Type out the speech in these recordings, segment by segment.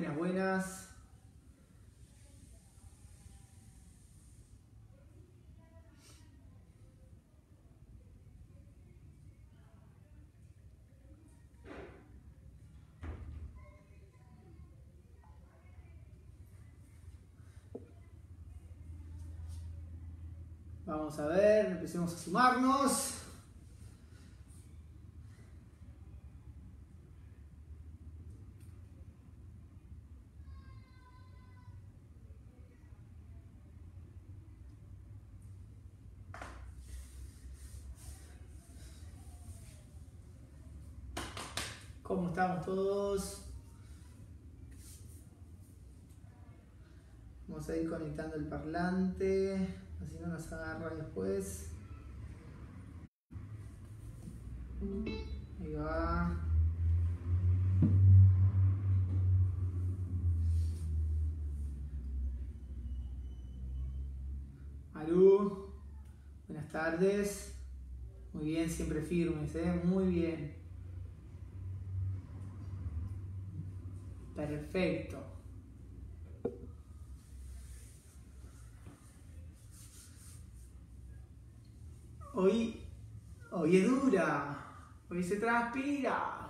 Buenas, buenas. Vamos a ver, empecemos a sumarnos. ¿Cómo estamos todos? Vamos a ir conectando el parlante, así no nos agarra después. Ahí va. Alú, buenas tardes. Muy bien, siempre firmes, ¿eh? muy bien. Perfecto. Hoy, hoy es dura, hoy se transpira.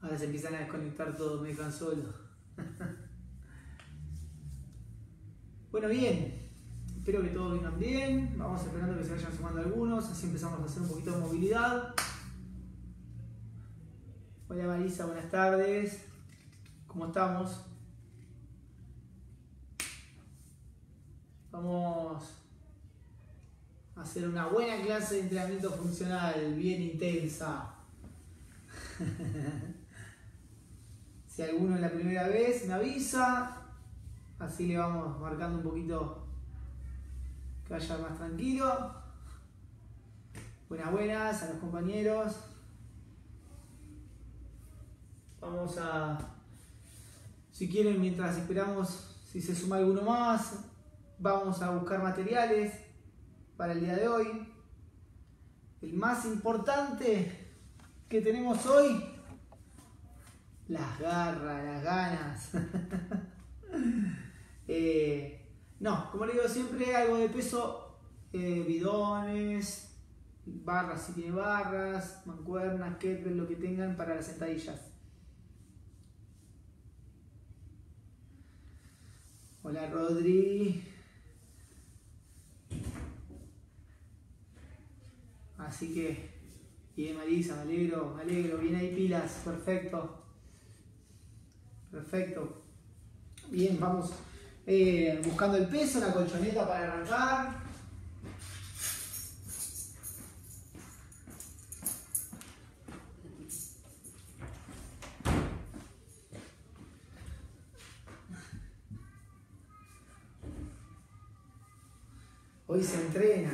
Ahora se empiezan a desconectar todos, me dejan solo. bueno, bien, espero que todos vengan bien. Vamos esperando que se vayan sumando algunos, así empezamos a hacer un poquito de movilidad. Hola Marisa, buenas tardes. ¿Cómo estamos? Vamos a hacer una buena clase de entrenamiento funcional, bien intensa. si alguno es la primera vez, me avisa. Así le vamos marcando un poquito que vaya más tranquilo. Buenas, buenas a los compañeros. Vamos a si quieren, mientras esperamos si se suma alguno más, vamos a buscar materiales para el día de hoy. El más importante que tenemos hoy, las garras, las ganas. eh, no, como le digo siempre, algo de peso, eh, bidones, barras si tiene barras, mancuernas, kettlebell, lo que tengan para las sentadillas. Hola Rodri. Así que, bien Marisa, me alegro, me alegro, bien ahí pilas, perfecto. Perfecto. Bien, vamos eh, buscando el peso, la colchoneta para arrancar. Hoy se entrena.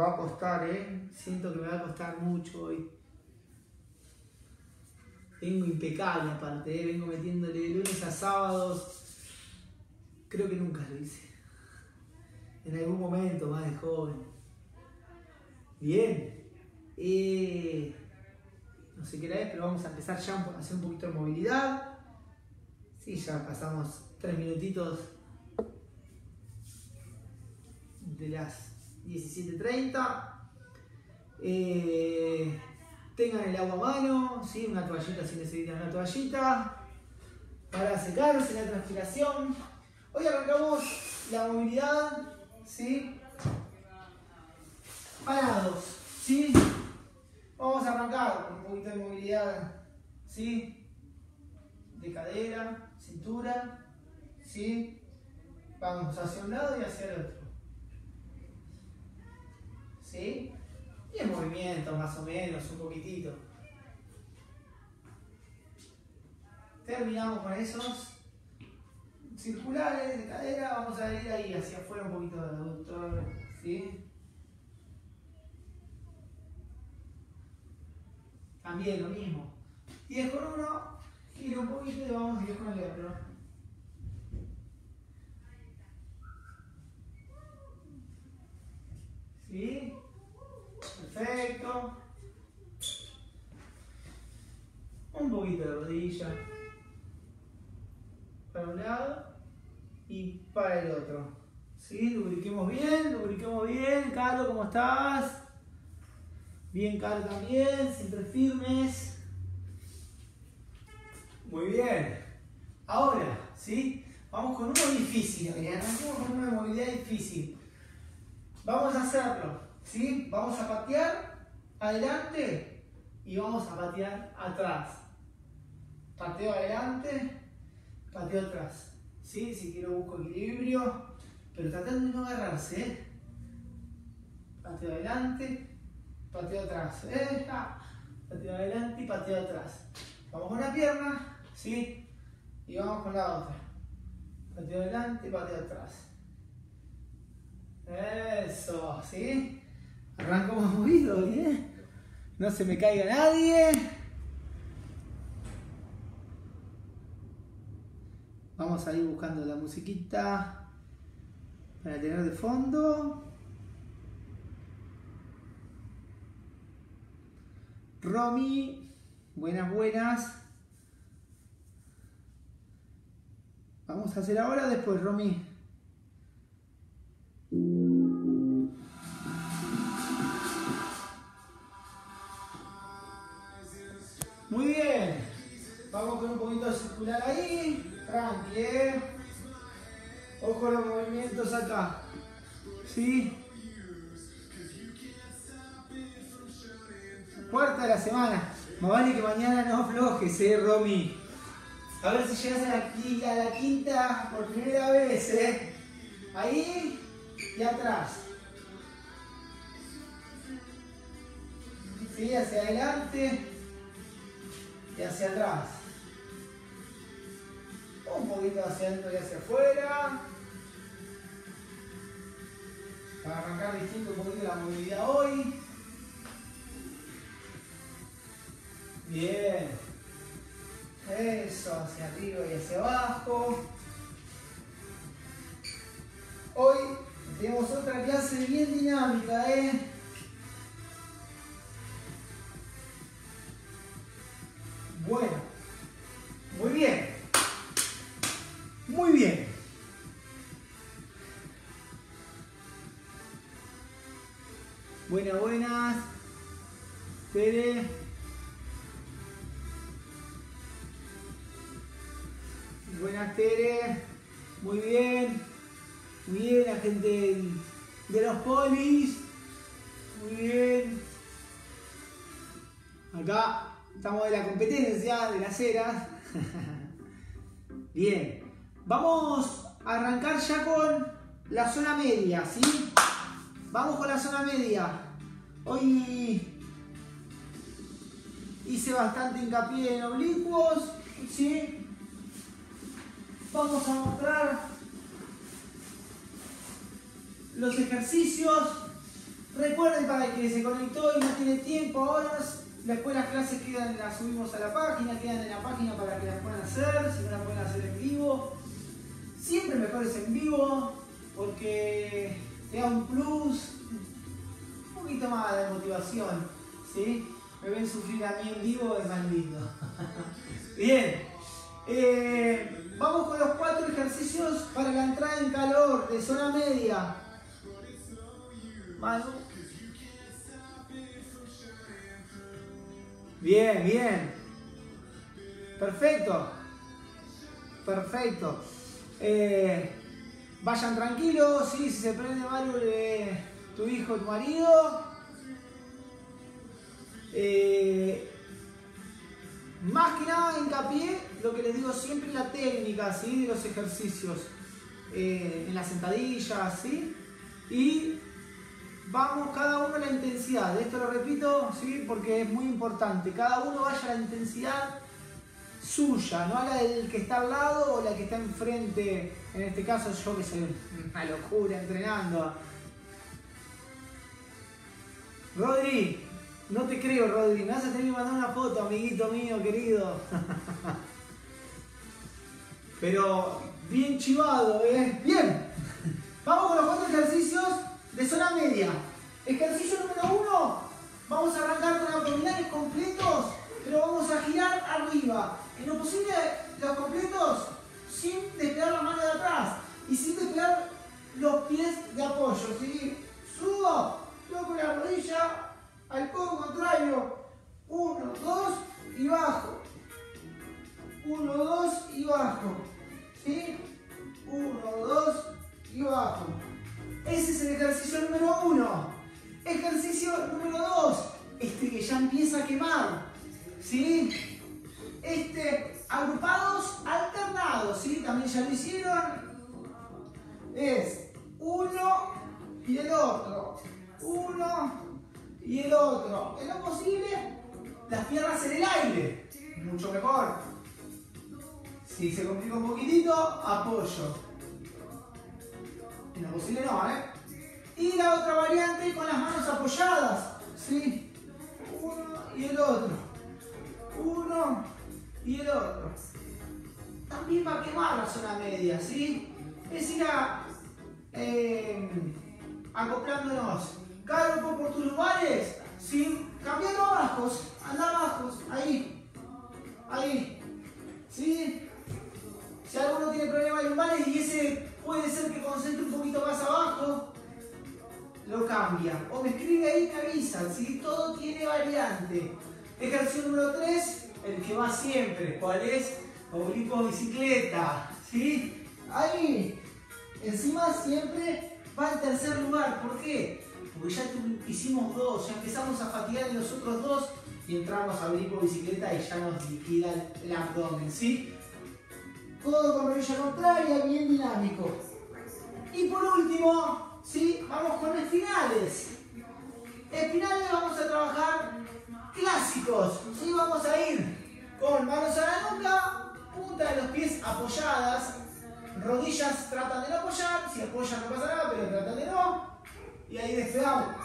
Va a costar, ¿eh? Siento que me va a costar mucho hoy. Vengo impecable aparte, ¿eh? vengo metiéndole de lunes a sábados. Creo que nunca lo hice. En algún momento más de joven. Bien. Eh, no sé qué era, es, pero vamos a empezar ya a hacer un poquito de movilidad. Sí, ya pasamos tres minutitos de las 17.30. Eh, tengan el agua a mano, ¿sí? una toallita si necesitan una toallita para secarse la transpiración. Hoy arrancamos la movilidad, ¿sí? Parados, ¿sí? Vamos a arrancar con un poquito de movilidad, ¿sí? De cadera, cintura, ¿sí? Vamos hacia un lado y hacia el otro. ¿Sí? Y el movimiento más o menos, un poquitito. Terminamos con esos circulares de cadera, vamos a ir ahí hacia afuera un poquito del aductor, ¿sí? También lo mismo. 10 con uno, giro un poquito y vamos 10 con el otro. Sí. Perfecto. Un poquito de rodilla. Para un lado y para el otro. Sí, lubriquemos bien, lubriquemos bien. Caro, ¿cómo estás? Bien, Caro también, siempre firmes. Muy bien. Ahora, ¿sí? Vamos con uno difícil, Adriana. Vamos con una movilidad difícil. Vamos a hacerlo, ¿sí? Vamos a patear adelante y vamos a patear atrás. Pateo adelante, pateo atrás. ¿Sí? Si quiero busco equilibrio, pero tratando de no agarrarse. ¿eh? Pateo adelante, pateo atrás. ¿eh? Pateo adelante y pateo atrás. Vamos con una pierna, ¿sí? Y vamos con la otra. Pateo adelante y pateo atrás. Eso, ¿sí? Arranco más movido, ¿bien? No se me caiga nadie. Vamos a ir buscando la musiquita para tener de fondo. Romy, buenas, buenas. Vamos a hacer ahora después, Romy. Muy bien. Vamos con un poquito circular ahí. Tranqui, ¿eh? Ojo los movimientos acá. ¿Sí? Cuarta de la semana. Más vale que mañana no aflojes, ¿eh, Romy? A ver si llegas a la, a la quinta por primera vez, ¿eh? Ahí y atrás. Sí, hacia adelante y hacia atrás. Un poquito hacia adentro y hacia afuera. Para arrancar distinto un poquito la movilidad hoy. Bien. Eso, hacia arriba y hacia abajo. Hoy tenemos otra clase bien dinámica, ¿eh? Bueno, muy bien. Muy bien. Buenas, buenas. Tere. Buenas, Tere. Muy bien. Muy bien, la gente de los polis. Muy bien. Acá estamos de la competencia de las eras. Bien, vamos a arrancar ya con la zona media, ¿sí? Vamos con la zona media. Hoy hice bastante hincapié en oblicuos, ¿sí? Vamos a mostrar los ejercicios. Recuerden para el que se conectó y no tiene tiempo ahora, Después las clases quedan, las subimos a la página, quedan en la página para que las puedan hacer, si no las pueden hacer en vivo. Siempre mejor es en vivo porque te da un plus, un poquito más de motivación. ¿sí? Me ven sufrir a mí en vivo, es más lindo. Bien, eh, vamos con los cuatro ejercicios para la entrada en calor de zona media. Bien, bien. Perfecto. Perfecto. Eh, vayan tranquilos, ¿sí? si se prende mal eh, tu hijo, tu marido. Eh, más que nada hincapié, lo que les digo siempre, la técnica ¿sí? de los ejercicios. en las sentadillas, ¿sí? Y vamos cada uno a la intensidad. Esto lo repito, ¿sí? porque es muy importante. Cada uno vaya a la intensidad suya, no a la del que está al lado o la que está enfrente. En este caso yo que soy una locura entrenando. Rodri, no te creo Rodri, me vas a tener que mandar una foto, amiguito mío querido. Pero bien chivado, ¿eh? Bien. Vamos con los cuatro ejercicios de zona media. Ejercicio número uno, vamos a arrancar con abdominales completos, pero vamos a girar arriba. En lo posible, los completos sin despegar la mano de atrás y sin despegar los pies de apoyo, ¿sí? Subo, toco la rodilla al codo contrario. Uno, dos y bajo. Uno, dos y bajo. Empieza a quemar. ¿Sí? Este, agrupados alternados. ¿Sí? También ya lo hicieron. Es uno y el otro. Uno y el otro. En lo posible, las piernas en el aire. Mucho mejor. Si se complica un poquitito, apoyo. En lo posible no, ¿eh? Y la otra variante con las manos apoyadas. ¿Sí? Uno y el otro. Uno y el otro. También va a quemar la zona media, ¿sí? Es ir a, eh, acoplándonos. Cada por tus lugares, ¿sí? Cambiando bajos, anda bajos, ahí, ahí, ¿sí? Si alguno tiene problemas lumbares y ese puede ser que concentre un poquito más abajo, lo cambia. O me escribe ahí y me avisan, ¿sí? Todo tiene variante. Ejercicio número 3, el que va siempre. ¿Cuál es? Oblicuo bicicleta, ¿sí? Ahí. Encima siempre va al tercer lugar. ¿Por qué? Porque ya hicimos dos, ya empezamos a fatigar en los otros dos y entramos a oblicuo bicicleta y ya nos liquida el abdomen, ¿sí? Todo con rodilla contraria, bien dinámico. Y por último, ¿sí? vamos con espinales. Espinales vamos a trabajar clásicos. ¿sí? Vamos a ir con manos a la nuca, punta de los pies apoyadas, rodillas tratan de no apoyar, si apoyan no pasa nada, pero tratan de no. Y ahí despegamos.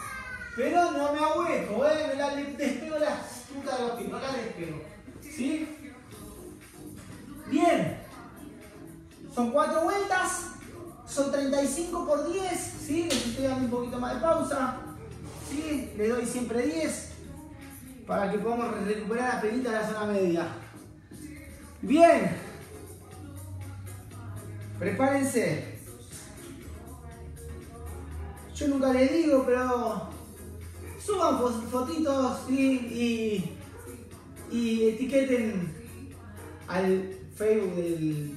Pero no me ahueco, ¿eh? me la despego la punta de los pies, no la despego. ¿Sí? Bien. Son cuatro vueltas, son 35 por 10, ¿sí? Les estoy dando un poquito más de pausa, ¿sí? Le doy siempre 10 para que podamos recuperar la pelita de la zona media. Bien. Prepárense. Yo nunca les digo, pero suban fotitos y, y etiqueten al Facebook del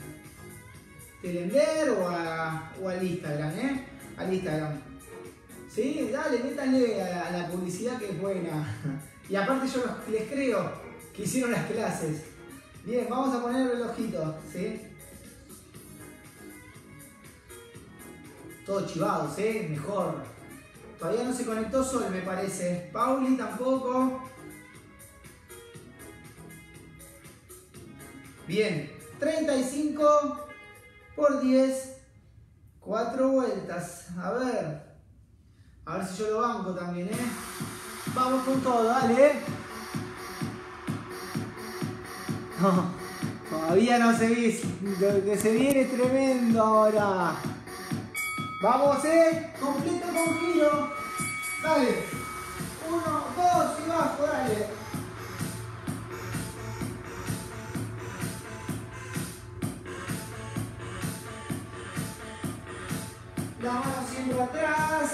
Telender o, a, o al Instagram, ¿eh? Al Instagram. Sí, dale, métanle a la, publicidad que es buena. Y aparte yo les creo que hicieron las clases. Bien, vamos a poner el ojito, ¿sí? Todos chivados, ¿eh? Mejor. Todavía no se conectó Sol, me parece. Pauli tampoco. Bien, 35 por 10, 4 vueltas. A ver. A ver si yo lo banco también, ¿eh? Vamos con todo, dale. No, todavía no se ve. Lo que se viene tremendo ahora. Vamos, ¿eh? Completo con giro. Dale. Uno, dos y bajo, dale. La mano siempre atrás,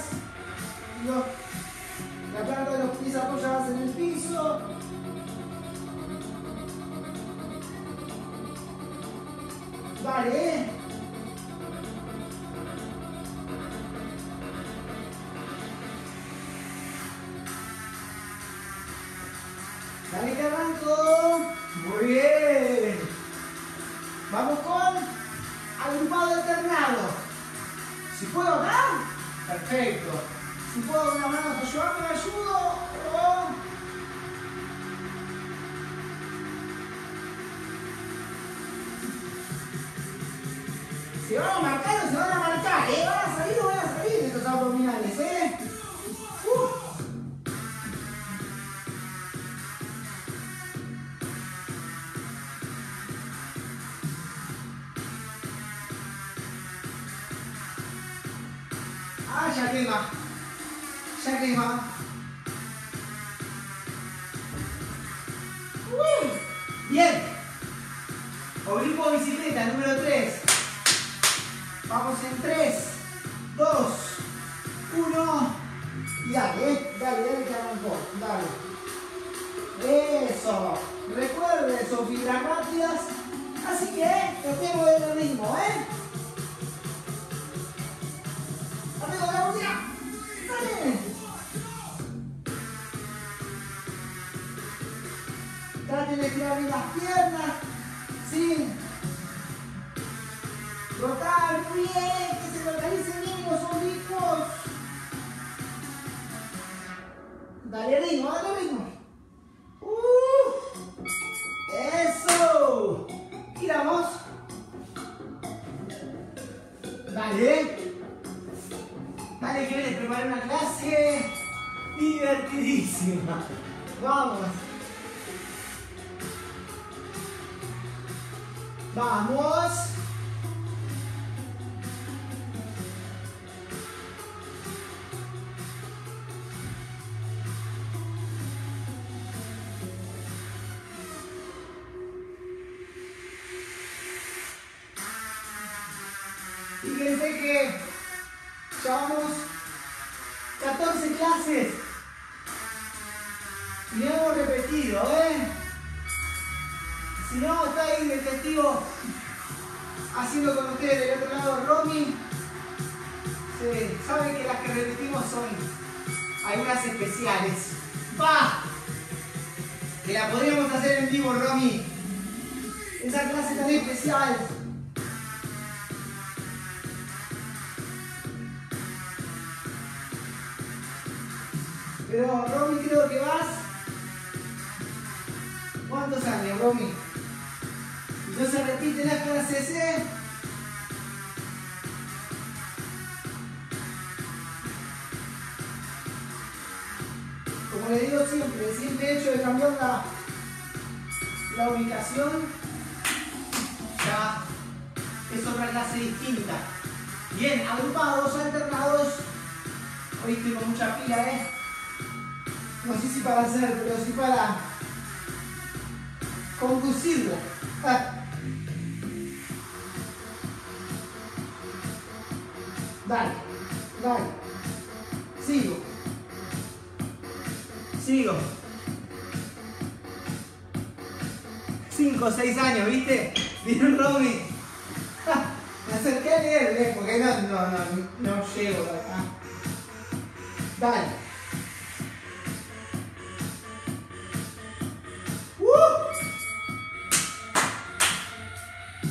la planta de los pies apoyadas en el piso. Vale. Dale que arranco. Muy bien. Vamos con agrupado alternado. Si puedo acá, perfecto. Si puedo una mano ayudarme, me ayudo. Se van a marcar o se van a marcar, Está ahí el testigo haciendo con ustedes del otro lado Romy. Sí, saben que las que repetimos son algunas especiales. ¡Va! Que la podríamos hacer en vivo, Romy. Esa clase tan especial. Pero Romy creo que vas. ¿Cuántos años, Romy? Se repite la clase C. Como le digo siempre, el simple hecho de cambiar la, la ubicación ya es otra clase distinta. Bien, agrupados, alternados. Hoy con mucha pila, ¿eh? No sé si para hacer, pero sí para conducirla. Dale, dale. Sigo. Sigo. Cinco o seis años, ¿viste? Vieron Romy. Me acerqué a leer, ¿eh? porque no, no, no, no llego acá. Dale.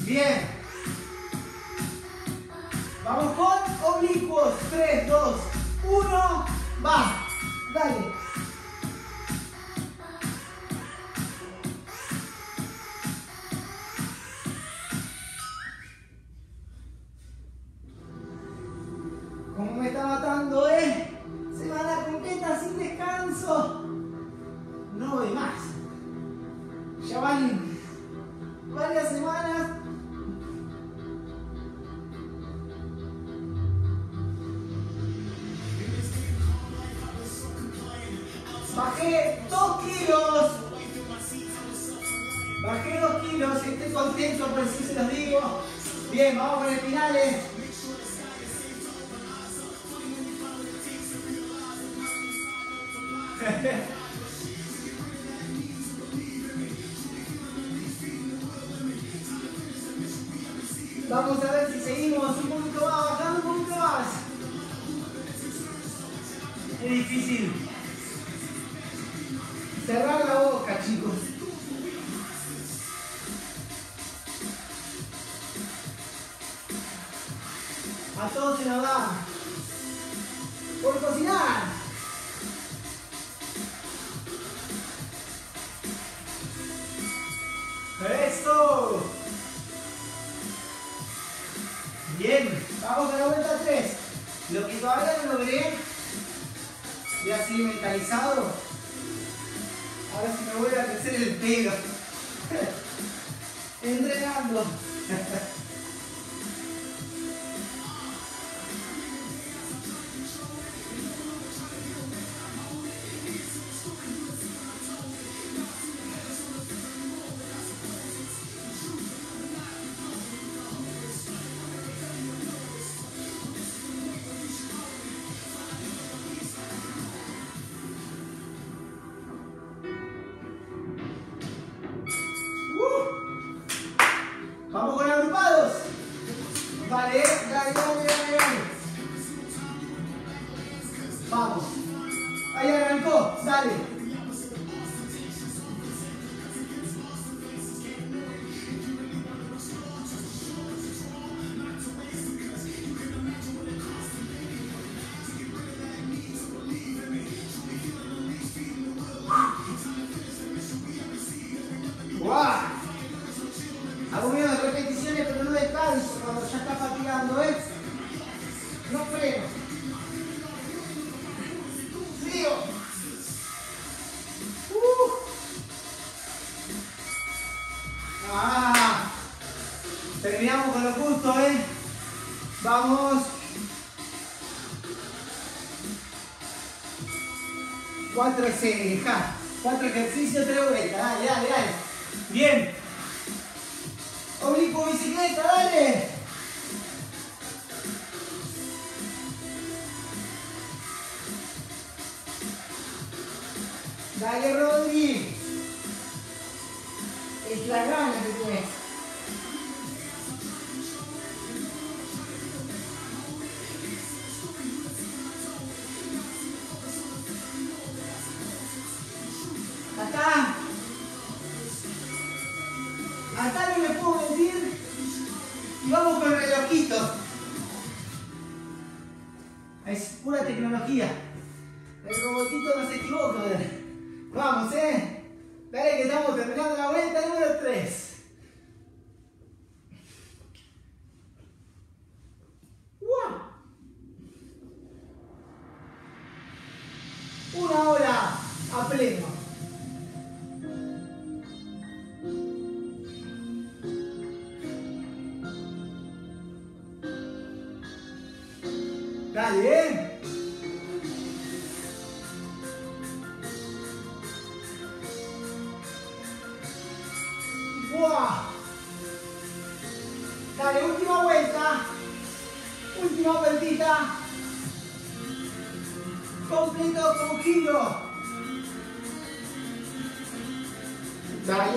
Bien. 2, 3, 2, 1, va, dale. Bajé 2 kilos. Bajé 2 kilos estoy contento, por si se digo. Bien, vamos con el finales.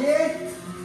चाहिए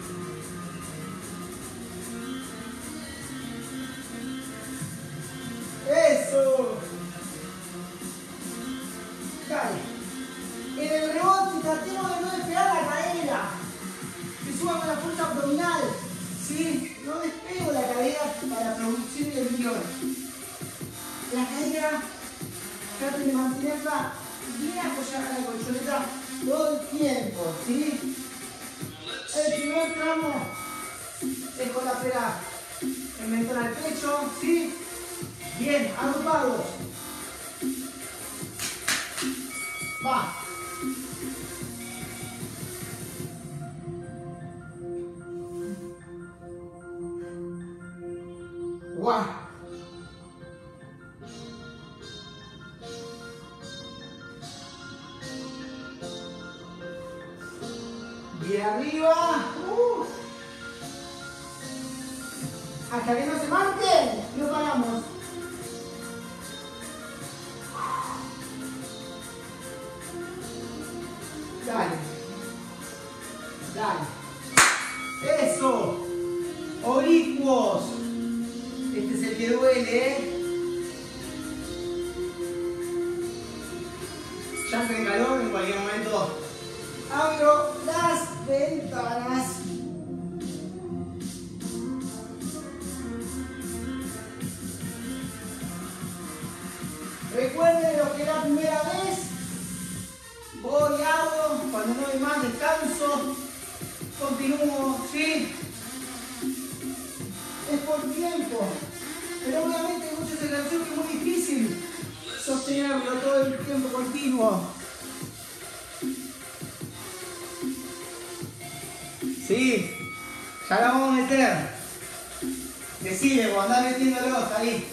andá metiéndolo, salí.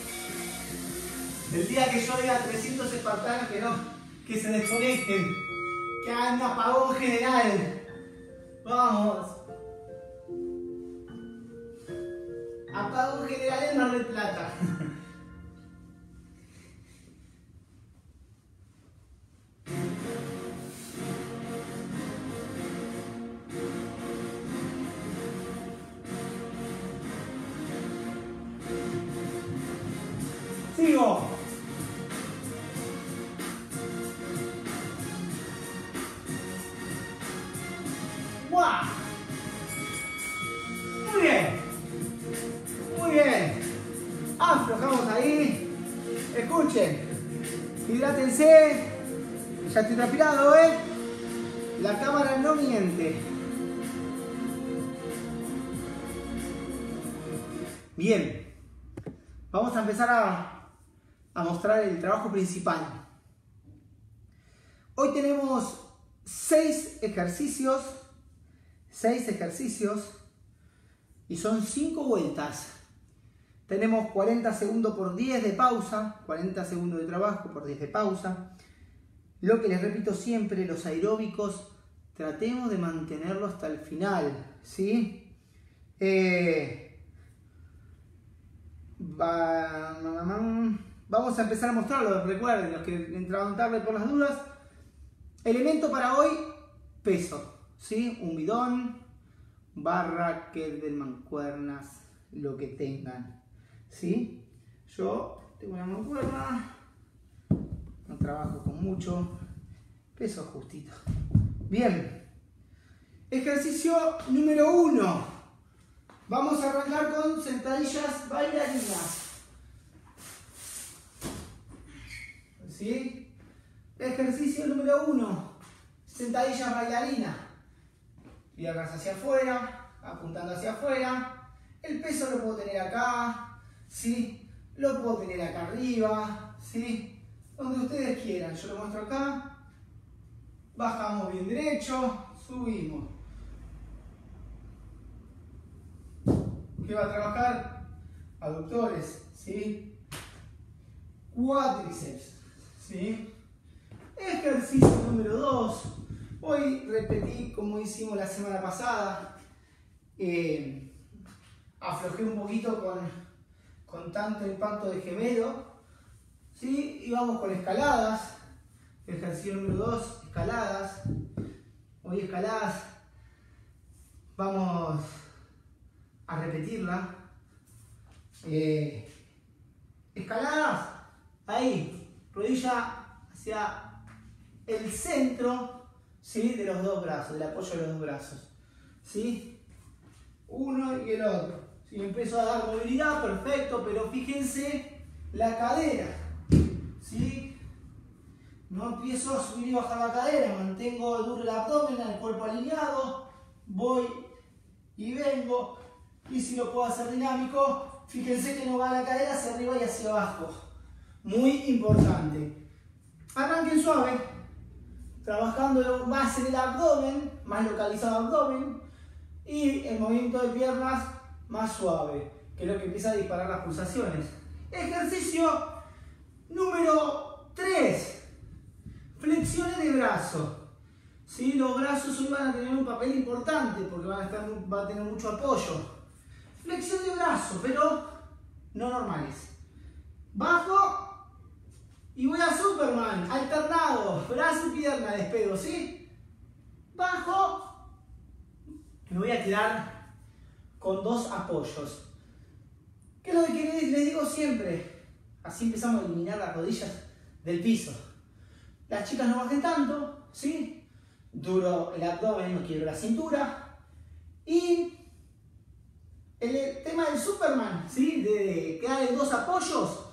El día que yo diga 300 espartanos que no, que se desconecten, que hagan apagón general. Vamos. Apagón general no de plata. Vamos a empezar a, a mostrar el trabajo principal. Hoy tenemos seis ejercicios. Seis ejercicios. Y son cinco vueltas. Tenemos 40 segundos por 10 de pausa, 40 segundos de trabajo por 10 de pausa. Lo que les repito siempre, los aeróbicos, tratemos de mantenerlo hasta el final, ¿sí? Eh, vamos a empezar a mostrarlo, recuerden, los que entraban tarde por las dudas. Elemento para hoy, peso, ¿sí? Un bidón, barra, del mancuernas, lo que tengan. ¿sí? Yo tengo una mancuerna, no trabajo con mucho, peso justito. Bien, ejercicio número uno. Vamos a arrancar con sentadillas bailarinas. ¿Sí? Ejercicio número uno. Sentadillas bailarinas. Piernas hacia afuera, apuntando hacia afuera. El peso lo puedo tener acá, ¿sí? Lo puedo tener acá arriba, ¿sí? Donde ustedes quieran. Yo lo muestro acá. Bajamos bien derecho, subimos. ¿Qué va a trabajar? Aductores, ¿sí? Cuádriceps, ¿sí? Ejercicio número 2. Hoy repetí como hicimos la semana pasada. Eh, aflojé un poquito con con tanto impacto de gemelo. ¿sí? Y vamos con escaladas. Ejercicio número 2, escaladas. Hoy escaladas. Vamos a repetirla. Eh, escaladas. Ahí. Rodilla hacia el centro ¿sí? de los dos brazos, del apoyo de los dos brazos. ¿sí? Uno y el otro. Si empiezo a dar movilidad, perfecto, pero fíjense la cadera. ¿sí? No empiezo a subir y bajar la cadera, mantengo duro el abdomen, el cuerpo alineado, voy y vengo. Y si lo puedo hacer dinámico, fíjense que no va la cadera hacia arriba y hacia abajo. Muy importante. Arranquen suave, trabajando más en el abdomen, más localizado abdomen, y el movimiento de piernas más suave, que es lo que empieza a disparar las pulsaciones. Ejercicio número 3. Flexiones de brazo. ¿Sí? Los brazos hoy van a tener un papel importante porque van a, estar, a tener mucho apoyo. Flexión de brazo, pero no normales. Bajo y voy a Superman, alternado, brazo y pierna, despego, ¿sí? Bajo, me voy a tirar con dos apoyos. ¿Qué es lo que les digo siempre? Así empezamos a eliminar las rodillas del piso. Las chicas no bajen tanto, ¿sí? Duro el abdomen, no quiero la cintura. Y el tema del Superman, ¿sí? De quedar en dos apoyos,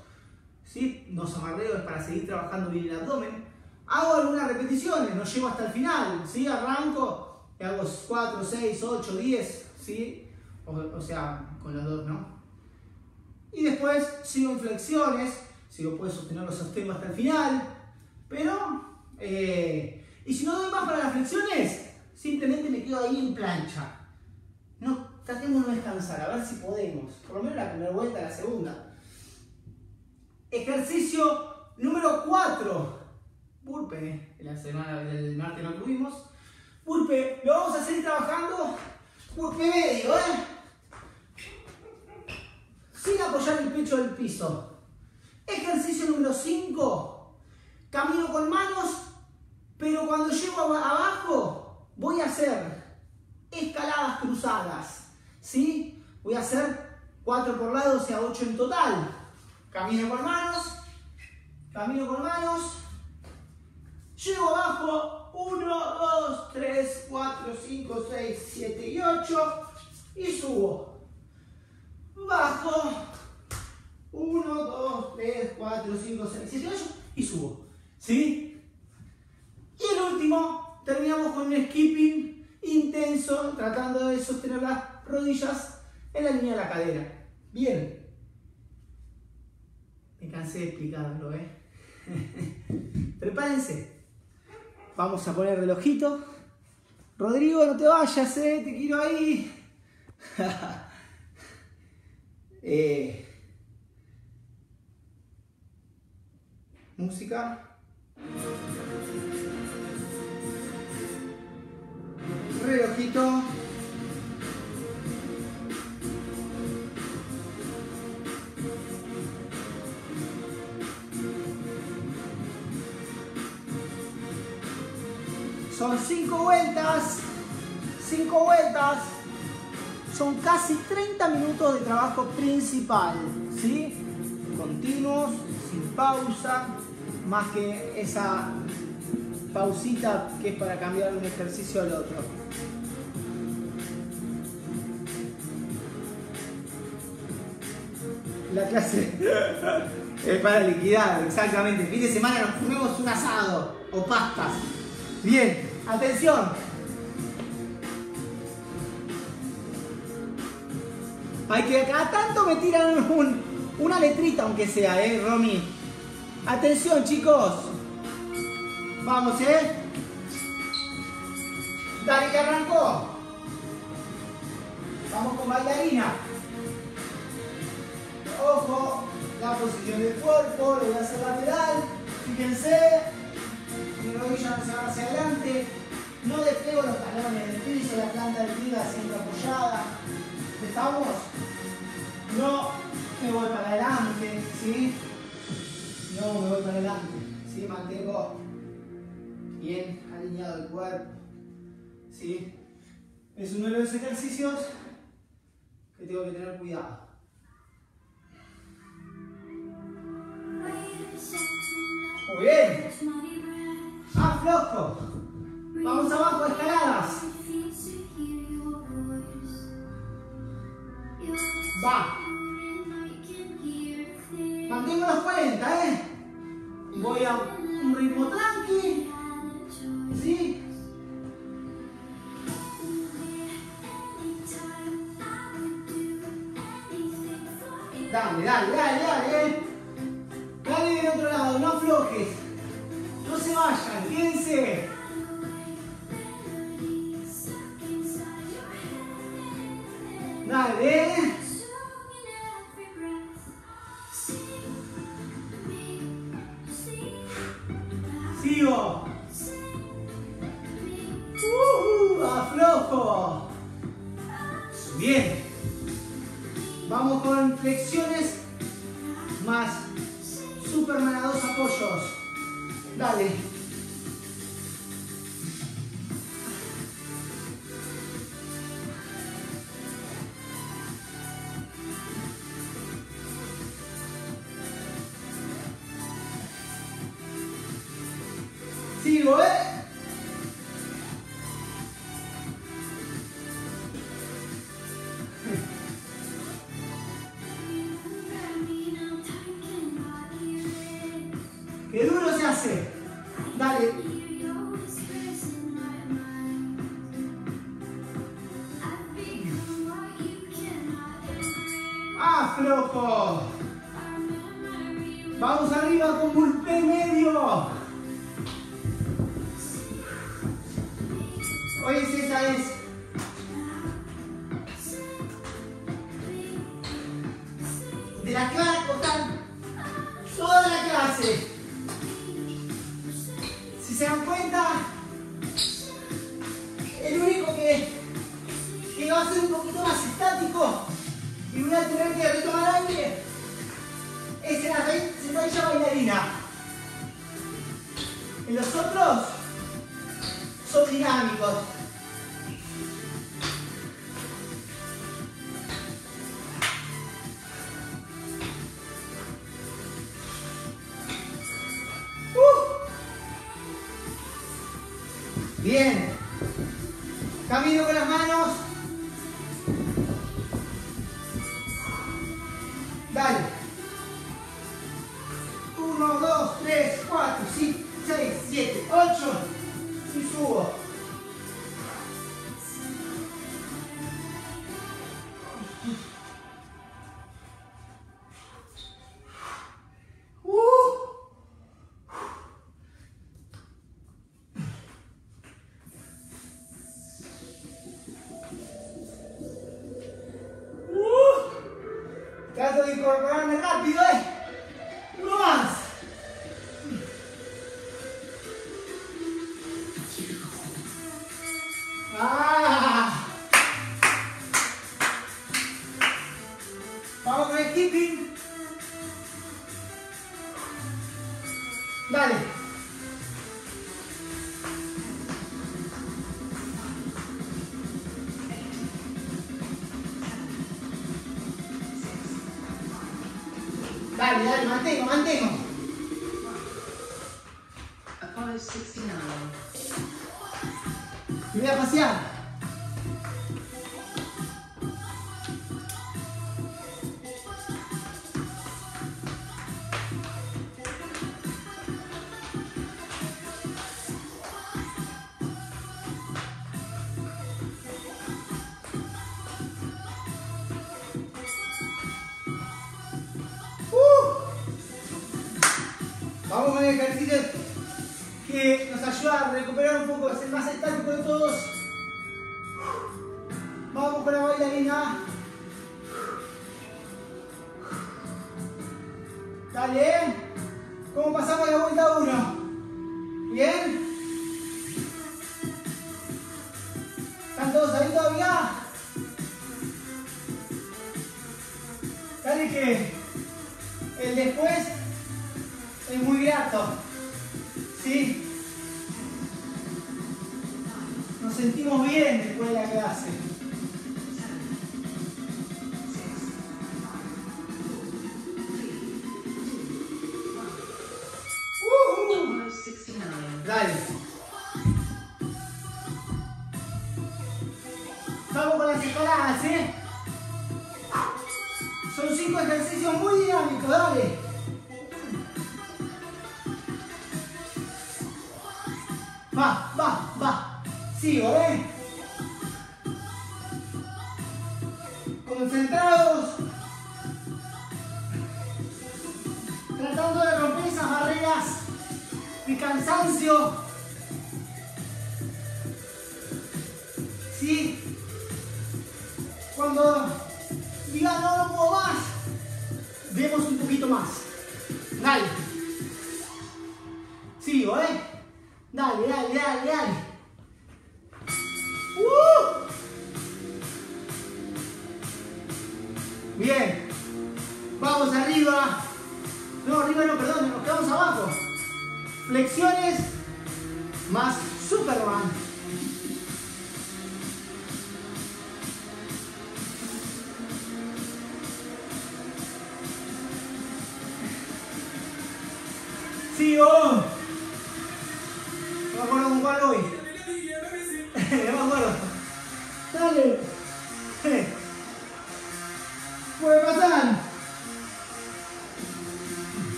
¿sí? Dos amarreos para seguir trabajando bien el abdomen. Hago algunas repeticiones, no llego hasta el final, ¿sí? Arranco, hago 4, 6, 8, 10, ¿sí? o, sea, con los dos, ¿no? Y después sigo en flexiones, sigo puedo sostener los sostén hasta el final, pero, eh, y si no doy más para las flexiones, simplemente me quedo ahí en plancha. Tratemos de no descansar, a ver si podemos, por lo menos la primera vuelta, la segunda. Ejercicio número 4. Burpe, la semana del martes no tuvimos. Burpe, lo vamos a seguir trabajando. Burpe medio, ¿eh? sin apoyar el pecho del piso. Ejercicio número 5. Camino con manos, pero cuando llego abajo voy a hacer escaladas cruzadas. ¿Sí? Voy a hacer 4 por lado, o sea 8 en total. Camino con manos, camino con manos. Llego abajo, 1, 2, 3, 4, 5, 6, 7 y 8. Y subo bajo, 1, 2, 3, 4, 5, 6, 7, 8 y subo. ¿Sí? último, terminamos con un skipping intenso, tratando de sostener las rodillas en la línea de la cadera. Bien. Me cansé de explicarlo, ¿eh? Prepárense. Vamos a poner relojito. Rodrigo, no te vayas, ¿eh? Te quiero ahí. eh, música. Relojito. Son cinco vueltas. Cinco vueltas. Son casi 30 minutos de trabajo principal. ¿Sí? Continuos, sin pausa. Más que esa pausita que es para cambiar un ejercicio al otro. La clase es para liquidar, exactamente. Fin de semana nos comemos un asado o pastas. Bien, atención. Hay que acá tanto me tiran una letrita aunque sea, ¿eh, Romy? Atención, chicos. Vamos, ¿eh? Dale que arrancó. Vamos con bailarina. Ojo, la posición del cuerpo, le voy a hacer lateral. Fíjense, rodilla no se va hacia adelante. No despego los talones del piso, la planta del pie siempre apoyada. ¿Estamos? No me voy para adelante, ¿sí? No me voy para adelante, ¿sí? Mantengo bien alineado el cuerpo. ¿Sí? Es uno de los ejercicios que tengo que tener cuidado. Muy bien. Aflojo. Vamos abajo, escaladas. Va. Mantengo los 40, ¿eh? Voy a un ritmo tranqui. ¿Sí? Dale, dale, dale, No se vayan, son করবে mantengo, mantengo. Ah, vale. ¿Cómo pasamos la vuelta 1? ¿Bien? ¿Están todos ahí todavía? Dale que el después es muy grato. ¿Sí? Nos sentimos bien después de la clase.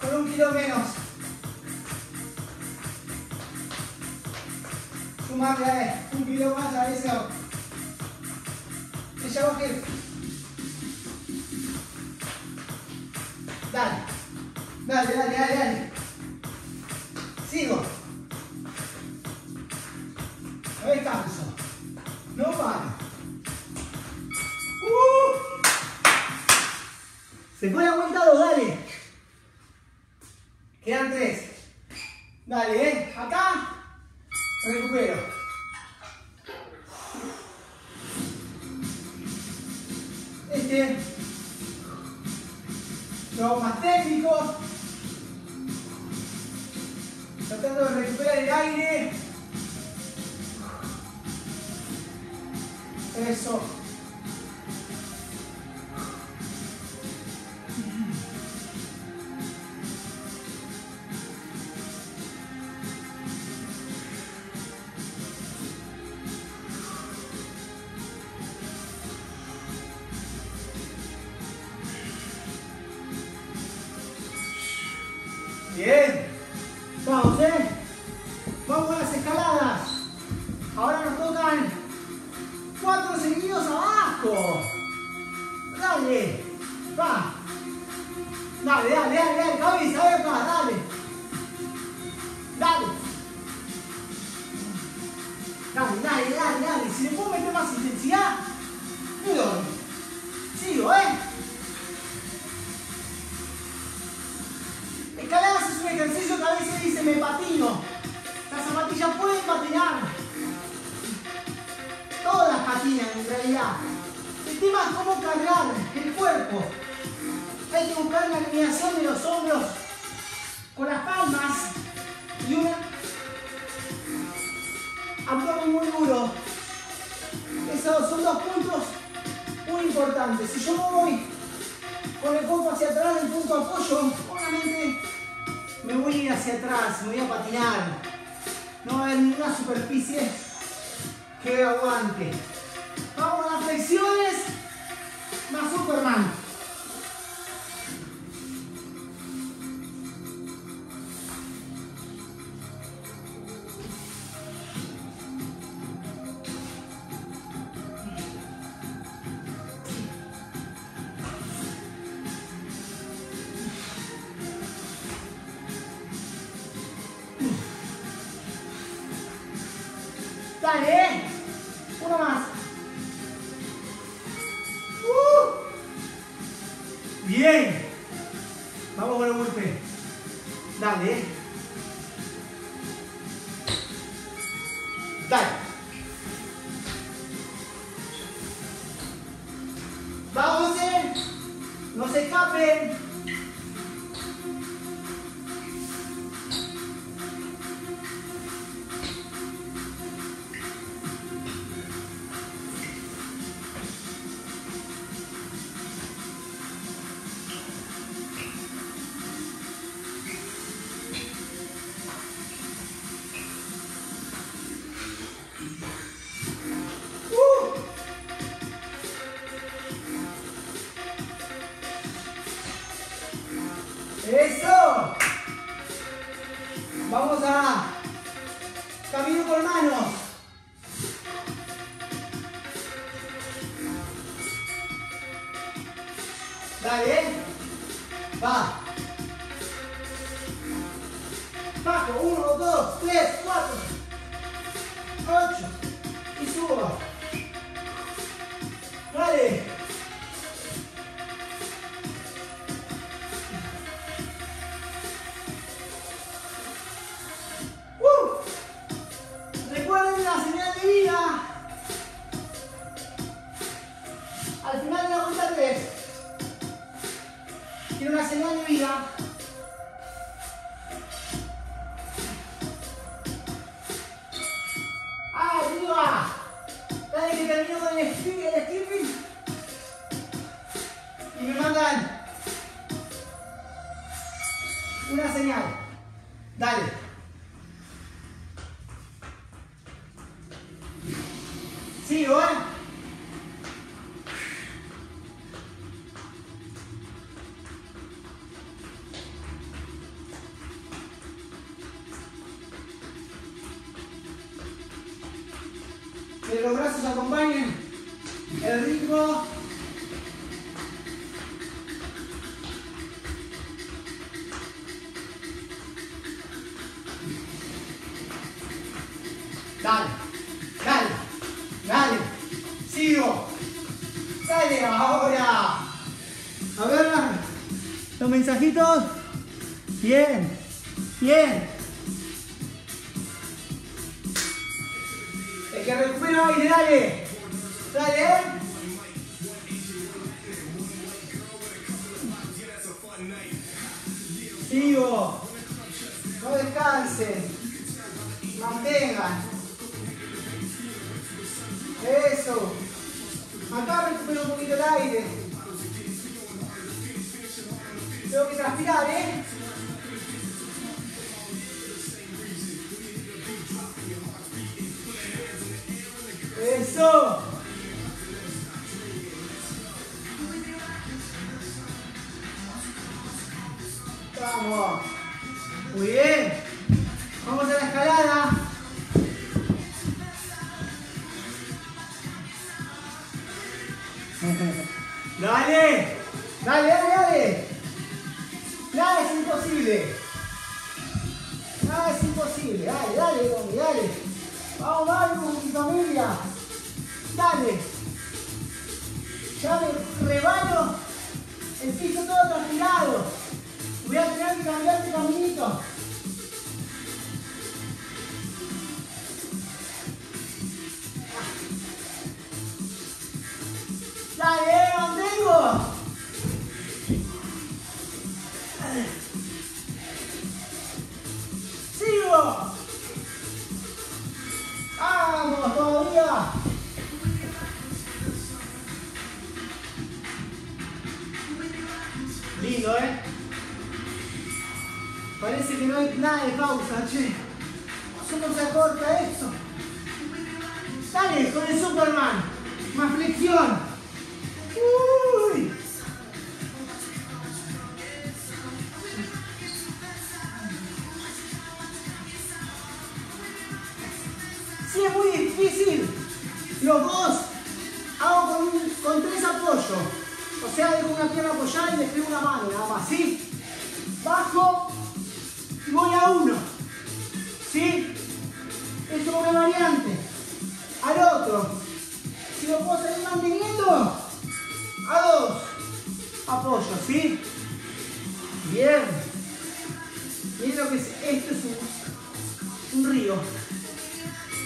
Con un kilo menos. En realidad. El tema es cómo cargar el cuerpo. Hay que buscar la alineación de los hombros con las palmas y un abdomen muy duro. Esos son dos puntos muy importantes. Si yo me voy con el cuerpo hacia atrás del punto de apoyo, obviamente me voy a ir hacia atrás, me voy a patinar. No va a haber ninguna superficie que aguante. Vamos a las flexiones más Superman. Dale. Va. Bajo. Uno, dos, tres, cuatro. Ocho. Y subo. Dale. Eso.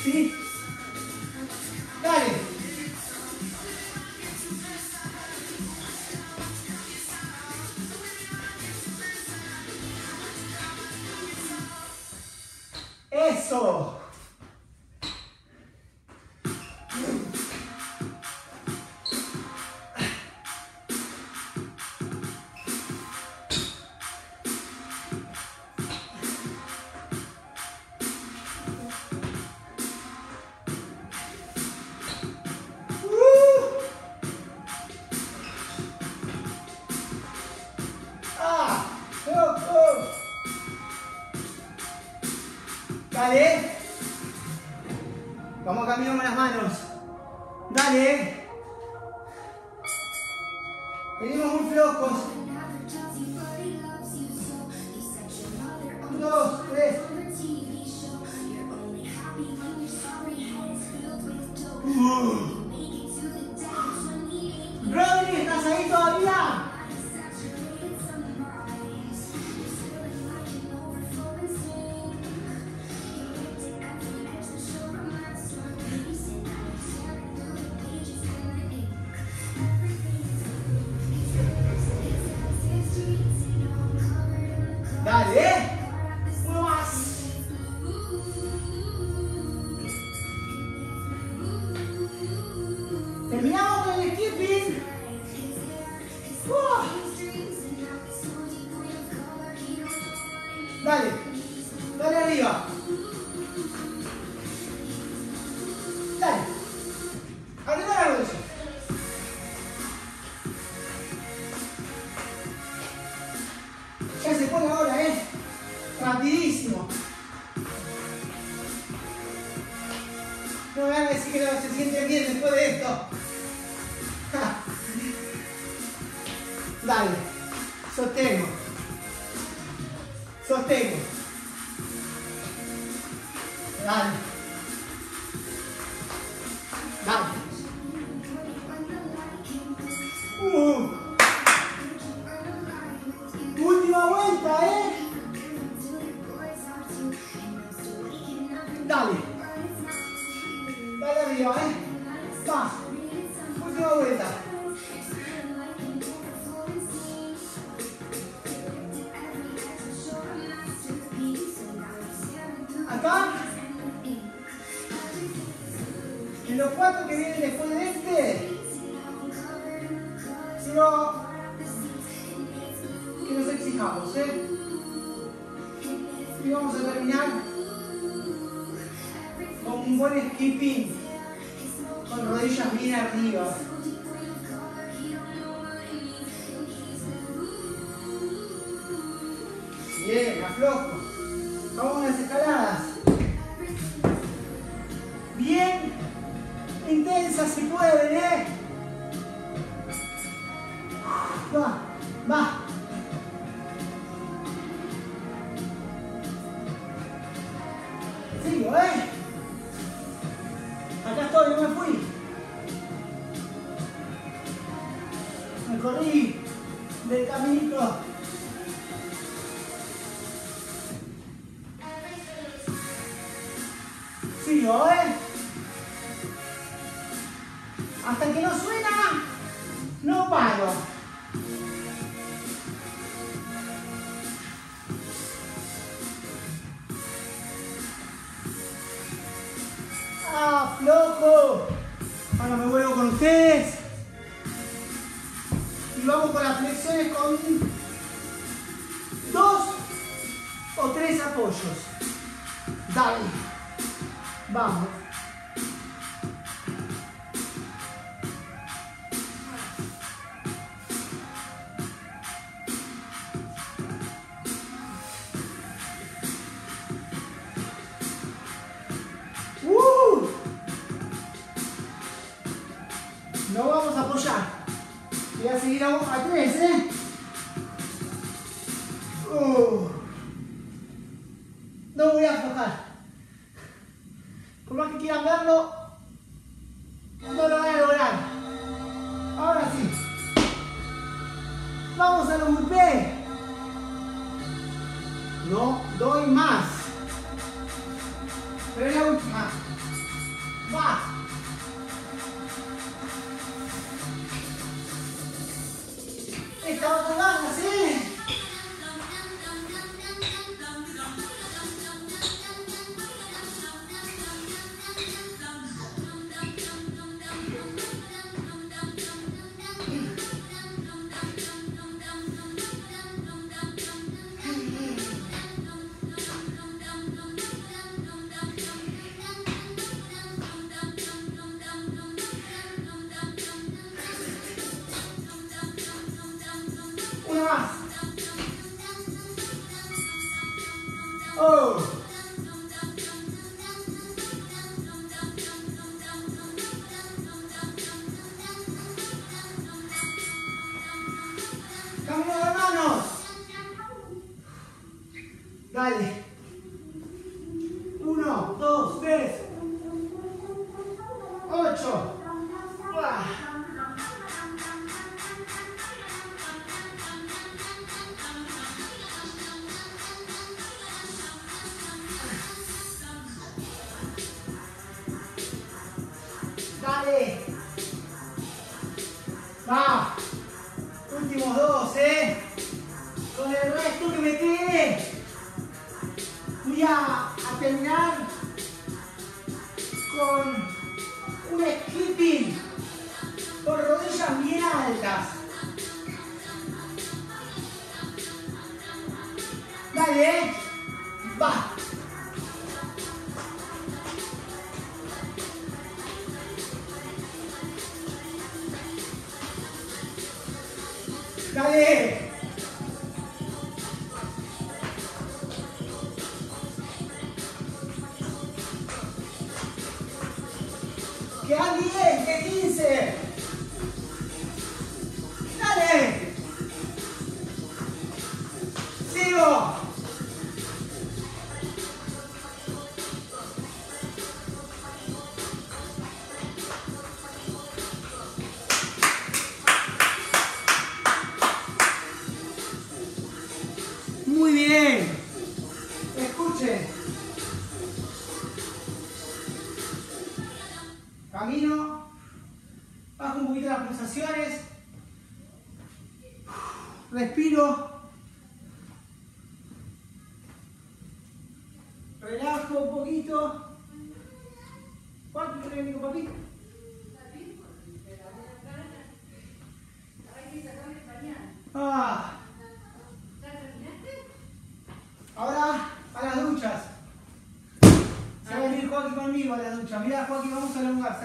¿Sí? Dale. Sostengo. Sostengo. Dale. o tres apoyos. Dale. Vamos. a, a terminar.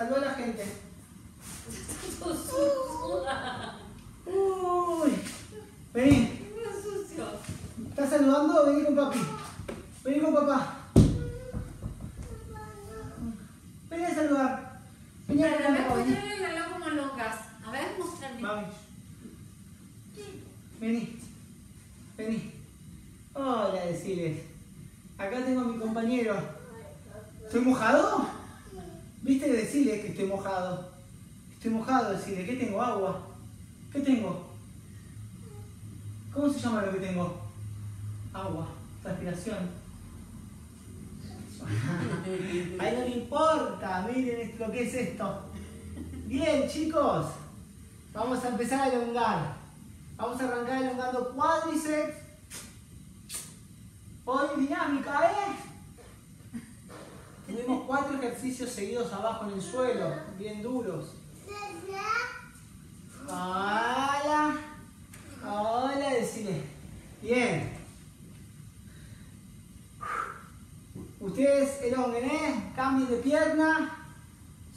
Vamos a la gente. Uy. Vení. ¿Estás saludando? Vení con papi. Vení con papá. Vení a saludar. Vení a A ver, saludar. Como. A. Mami. Vení. Vení. Hola, deciles. Acá tengo a mi compañero. ¿Estoy mojado? ¿Viste? Decirle que estoy mojado. Estoy mojado, decirle. ¿Qué tengo? Agua. ¿Qué tengo? ¿Cómo se llama lo que tengo? Agua. Transpiración. Ahí no le importa. Miren lo que es esto. Bien, chicos. Vamos a empezar a elongar. Vamos a arrancar elongando cuádriceps. Hoy dinámica, ¿eh? Tuvimos cuatro ejercicios seguidos abajo en el suelo, bien duros. Hola. Hola, decile. Bien. Ustedes elonguen, ¿eh? Cambien de pierna.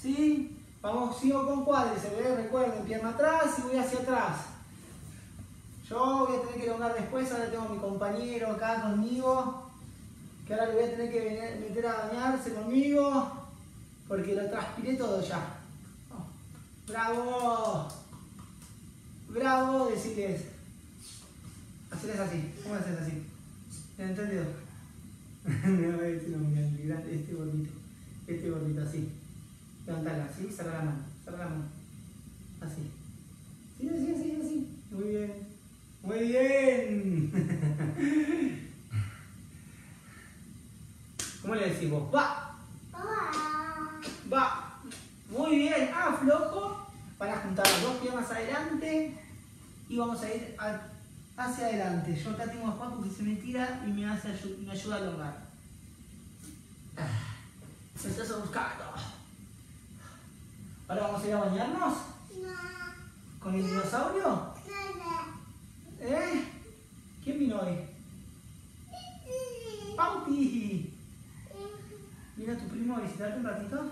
¿Sí? Vamos, sigo con cuádriceps, ¿eh? Recuerden, pierna atrás y voy hacia atrás. Yo voy a tener que elongar después, ahora tengo a mi compañero acá conmigo, que ahora le voy a tener que meter a bañarse conmigo, porque lo transpiré todo ya. ¡Bravo! ¡Bravo! Decirles. Hacerles así. ¿Cómo haces así? ¿Me han entendido? Me voy a decir un grande, este gordito. Este gordito, así. Levantala, así, cerra la mano, cerra la mano. Así. Sí, así, así, así. Muy bien. Muy bien. ¿Cómo le decimos? Va. Va. Muy bien. Ah, flojo. Van a juntar las dos piernas adelante y vamos a ir a- hacia adelante. Yo acá tengo a Juanjo que se me tira y me, hace, ayu- me ayuda a elongar. Ah, Me estás buscando. Ahora vamos a ir a bañarnos con el dinosaurio. ¿Eh? ¿Quién vino hoy? ¿Vino tu primo a visitarte un ratito?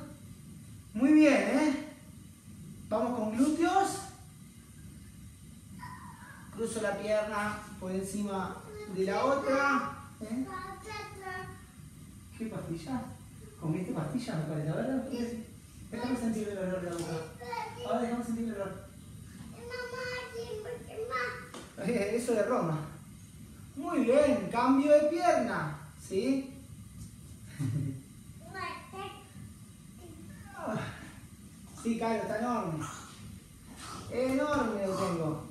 Muy bien, ¿eh? Vamos con glúteos. Cruzo la pierna por encima de la otra. ¿eh? ¿Qué pastilla? ¿Comiste pastilla? Me parece. A ver, déjame sentir el olor de la boca. Ahora déjame sentir el olor. Eso de Roma. Muy bien, cambio de pierna. ¿Sí? Ah, Sí, Carlos, está enorme. Enorme lo tengo.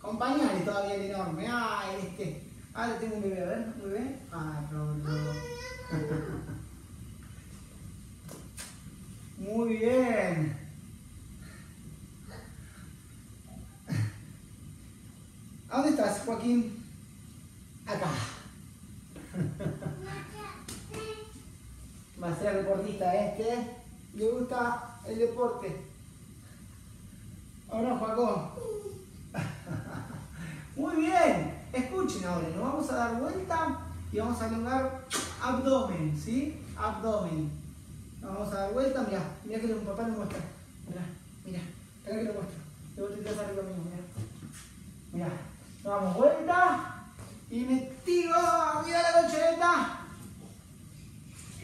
Con pañales todavía el enorme. Ay, este. Ahora tengo un bebé, a ver, un bebé. Ah, Rolo. Muy bien. ¿A dónde estás, Joaquín? Acá. Va a ser deportista este. Le gusta el deporte. Ahora, Juaco. Muy bien. Escuchen ahora, nos vamos a dar vuelta y vamos a elongar abdomen, ¿sí? Abdomen. Nos vamos a dar vuelta, mira, mira que mi papá lo muestra. Mira, mira, mira que lo muestro. Luego te tiras arriba mío, mira. Mira, nos damos vuelta y me tiro arriba la colchoneta.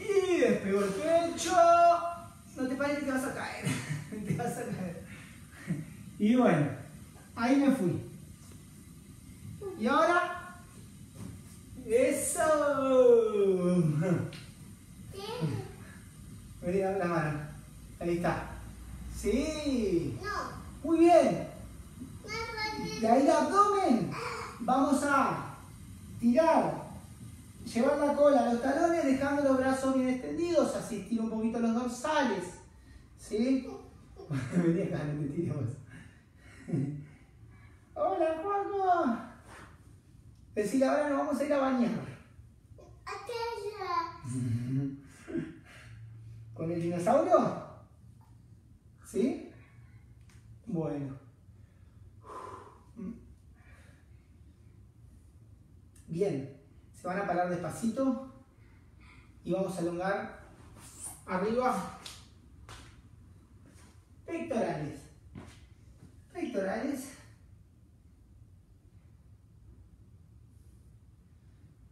Y despego el pecho. No te pares que te vas a caer. te vas a caer. Y bueno, ahí me fui. Y ahora, eso. Vení, la mano. Ahí está. Sí. Muy bien. De ahí el abdomen. Vamos a tirar. Llevar la cola a los talones dejando los brazos bien extendidos. Así estiro un poquito los dorsales. ¿Sí? Vení acá, no te. Hola, Juanjo. Decirle ahora nos vamos a ir a bañar. ¿Con el dinosaurio? ¿Sí? Bueno. Bien. Se van a parar despacito y vamos a elongar arriba pectorales. Pectorales.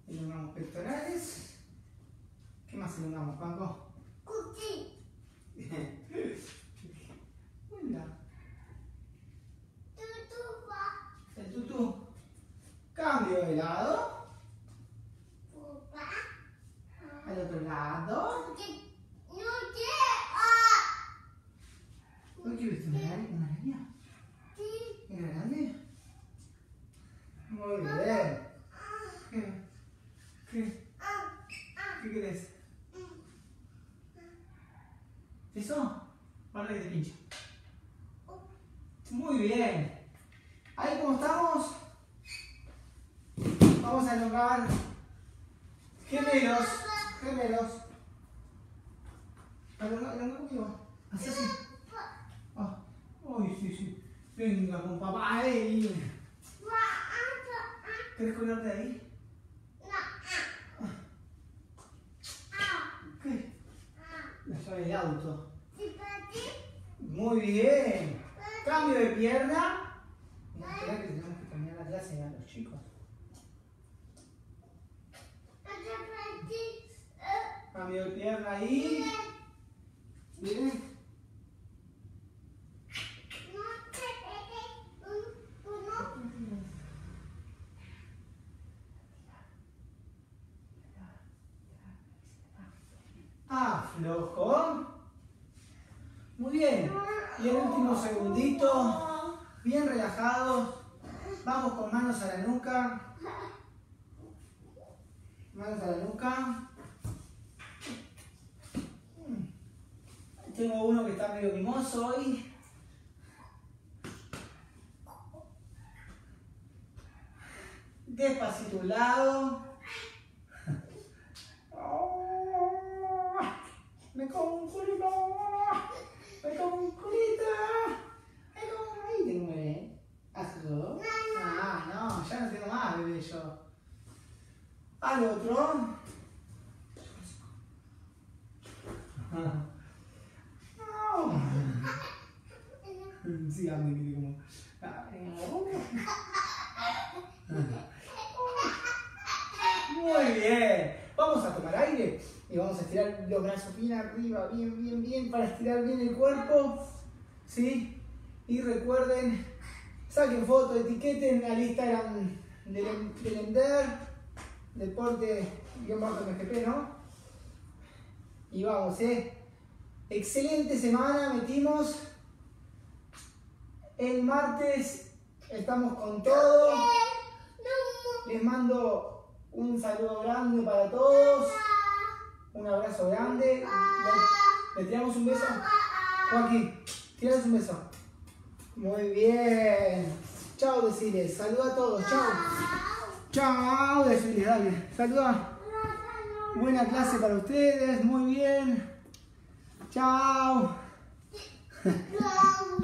Elongamos pectorales. ¿Qué más elongamos, Paco? Hola. El tutú. Cambio de lado. Al otro lado. ¿No quieres una araña? ¿Una araña? ¿Era grande? Muy bien. ¿Qué? ¿Qué? ¿Qué querés? ¿Eso? Para que te pinche. Muy bien. Ahí como estamos, vamos a elongar gemelos. Gemelos. Elonga conmigo. Así, así. Ah. Uy, sí, sí. Venga con papá. Ahí. ¿Querés colgarte ahí? ¿Qué? La llave del auto. Muy bien. Cambio de pierna. Mira, espera que tenemos que cambiar la clase a los chicos. Cambio de pierna ahí. Miren. Aflojo. Muy bien. Y el último segundito. Bien relajados. Vamos con manos a la nuca. Manos a la nuca. Tengo uno que está medio mimoso hoy. Despacito un lado. Oh, me como un culito. Me como un culito. Me como ahí tengo un bebé. Ah, no, ya no tengo más bebé yo. Al otro. Oh. Como. Muy bien. Vamos a tomar aire y vamos a estirar los brazos bien arriba, bien, bien, bien, para estirar bien el cuerpo. ¿Sí? Y recuerden, saquen foto, etiqueten al Instagram del, del Ender, deporte-mgp, ¿no? Y vamos, ¿eh? Excelente semana, metimos. El martes estamos con todo. Les mando un saludo grande para todos. Un abrazo grande. ¿Le, tiramos un beso? Joaquín, tiranos un beso. Muy bien. Chao, deciles. Saluda a todos. Chao. Chao, deciles. Dale. Saluda. Buena clase para ustedes. Muy bien. Chao.